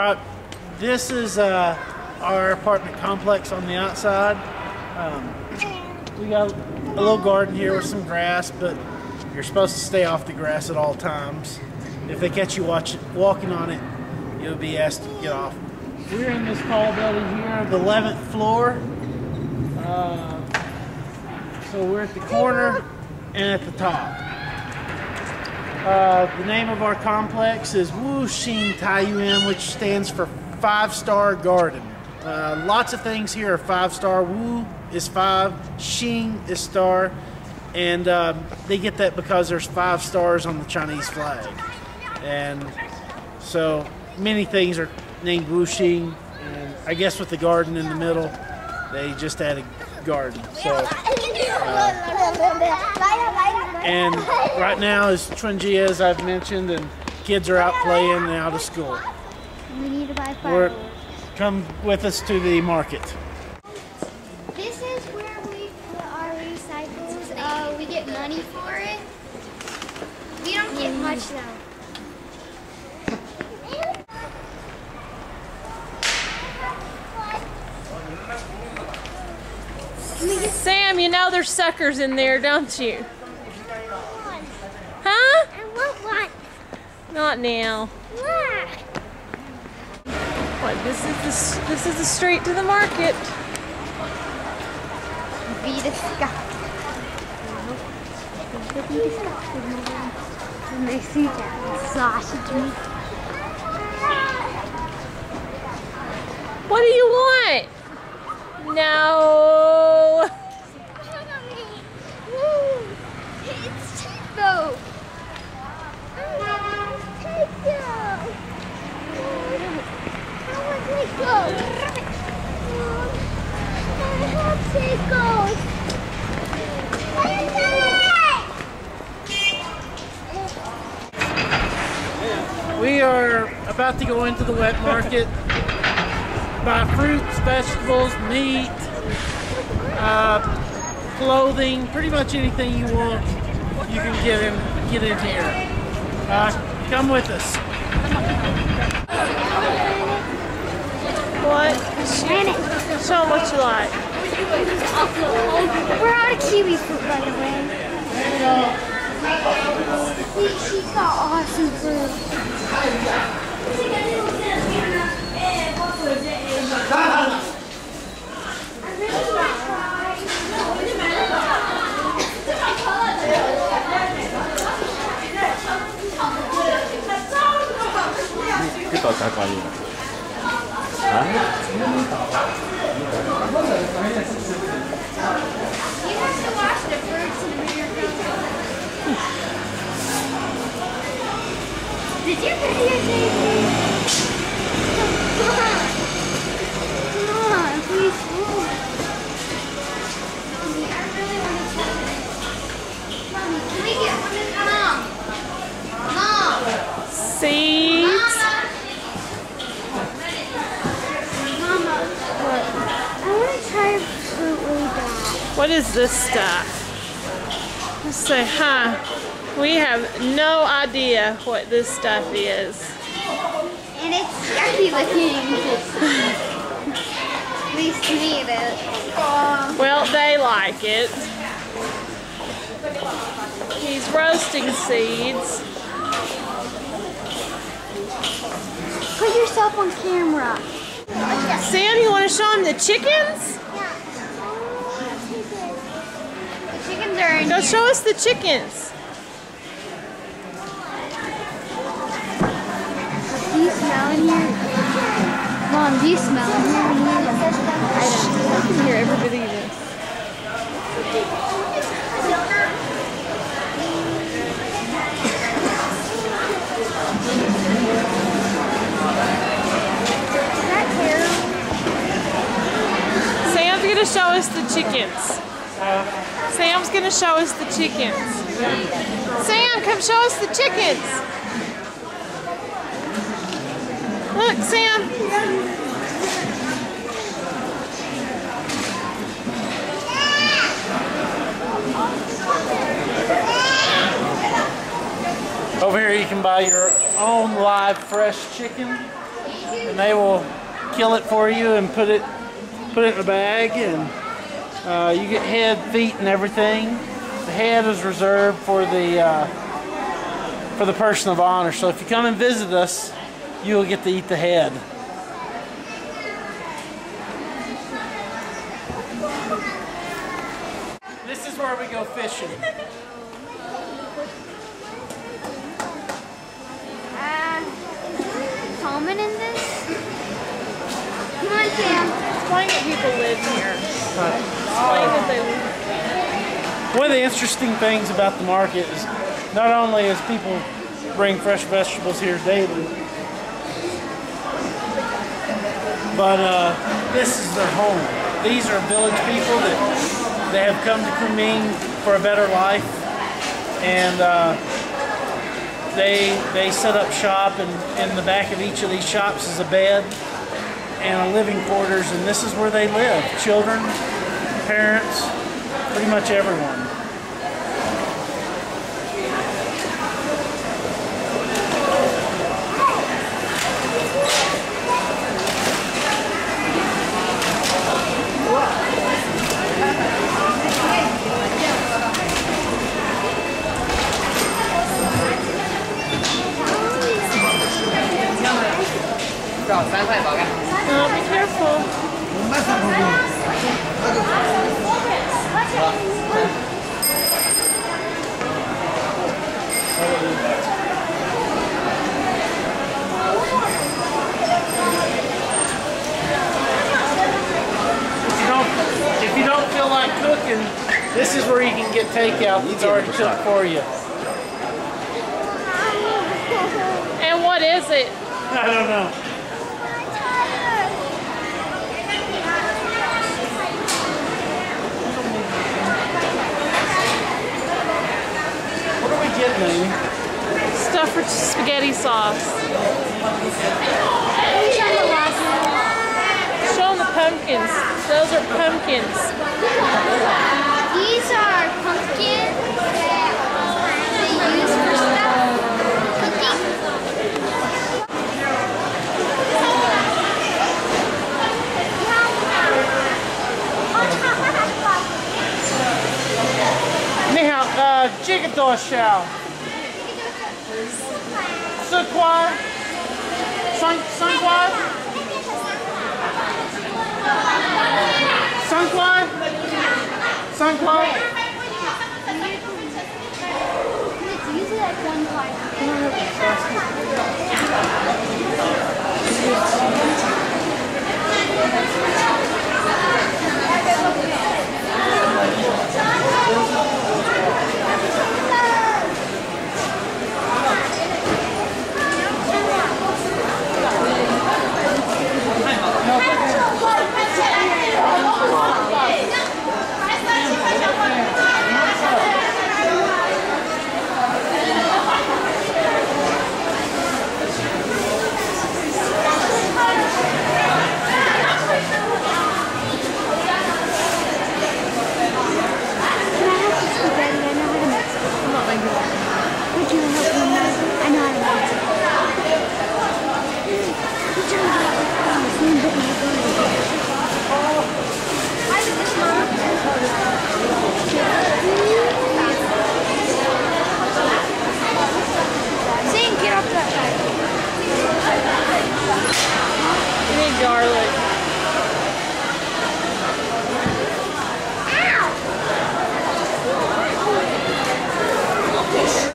Right, this is uh, our apartment complex on the outside. Um, we got a little garden here with some grass, but you're supposed to stay off the grass at all times. If they catch you watch, walking on it, you'll be asked to get off. We're in this tall building here, the 11th floor. Uh, so we're at the corner and at the top. Uh, the name of our complex is Wu Xing Tai Yuan, which stands for Five Star Garden. Uh, lots of things here are five star. Wu is five, Xing is star, and um, they get that because there's five stars on the Chinese flag. And so many things are named Wu Xing, and I guess with the garden in the middle, they just added garden. So, uh, and right now is Chunjie, as I've mentioned, and kids are out playing and out of school. We need to buy We're, come with us to the market. This is where we put our recycles. Uh, we get money for it. We don't get much though. Sam, you know there's suckers in there, don't you? Huh? I want one. Not now. Look. What? This is the this is the street to the market. Be the stuff. Be the stuff. And they see that sausage meat. What do you want? No. We are about to go into the wet market, buy fruits, vegetables, meat, uh, clothing, pretty much anything you want, you can get in get in here. Uh, come with us. What? Janet, Show 'em what you like. we're out of kiwi fruit, by the way. She's got awesome fruit. I really like Did you videotape? Come on. Come on, please. Mommy, I really want to try this. Mommy, can we get one of Mom? Mom! Seeds. Mama, I want to try fruit really bad. What is this stuff? Let's say, huh? We have no idea what this stuff is. And it's yucky looking. At least to me it is. Well, they like it. He's roasting seeds. Put yourself on camera. Sam, you want to show him the chickens? The chickens are Go show us the chickens. Do you smell in here? Mom, do you smell in here? I don't. I can hear every bit of this. Is that terrible? Sam's gonna show us the chickens. Sam's gonna show us the chickens. Sam, come show us the chickens. Look, Sam. Over here you can buy your own live fresh chicken. and they will kill it for you and put it put it in a bag, and uh, you get head, feet, and everything. The head is reserved for the uh, for the person of honor. So if you come and visit us, you will get to eat the head. This is where we go fishing. Uh, common in this? Come on, Sam. Explain that people live here. One of the interesting things about the market is not only is people bring fresh vegetables here daily, but uh, this is their home. These are village people that they have come to Kunming for a better life, and uh, they they set up shop, and in the back of each of these shops is a bed and a living quarters, and this is where they live. Children, parents, pretty much everyone. Oh, be careful. If you don't, if you don't feel like cooking, this is where you can get takeout that's already cooked for you. And what is it? I don't know. What are we getting, Amy? Stuff for spaghetti sauce. Show them the pumpkins. Those are pumpkins. These are pumpkins that they use for stuff cooking. Now, uh, Jigador Shao. Sukwai. Sunkwai? It's usually like one part.